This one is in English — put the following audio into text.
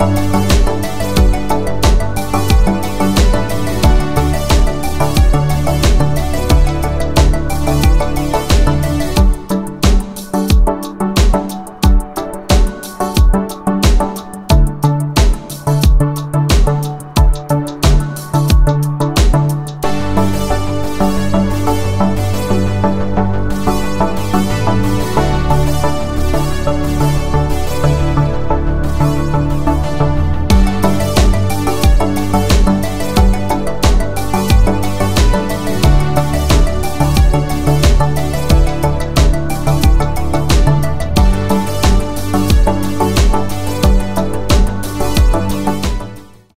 Música